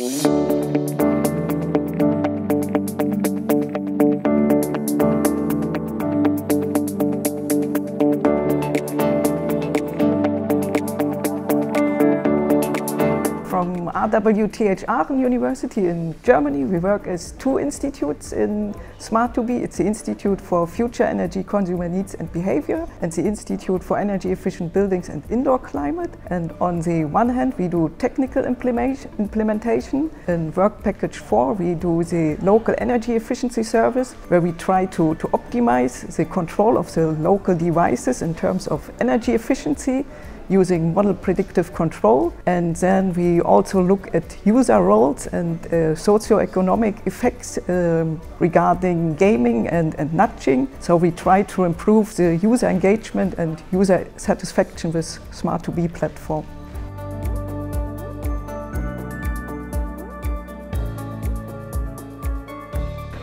Música From RWTH Aachen University in Germany, we work as two institutes in Smart2B. It's the Institute for Future Energy Consumer Needs and Behavior and the Institute for Energy Efficient Buildings and Indoor Climate. And on the one hand, we do technical implementation. In Work Package 4, we do the local energy efficiency service, where we try to, to optimize the control of the local devices in terms of energy efficiency using model predictive control. And then we also look at user roles and uh, socioeconomic effects um, regarding gaming and, and nudging. So we try to improve the user engagement and user satisfaction with Smart2B platform.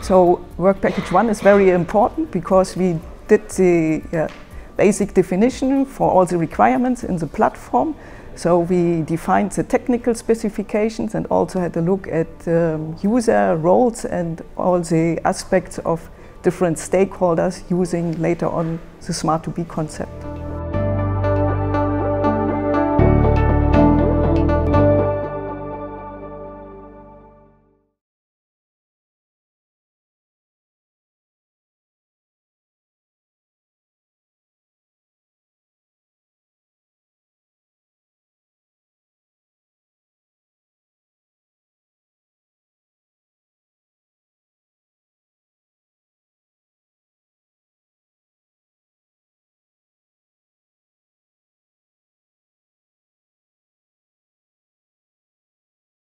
So work package one is very important because we did the uh, basic definition for all the requirements in the platform. So we defined the technical specifications and also had a look at um, user roles and all the aspects of different stakeholders using later on the Smart2B concept.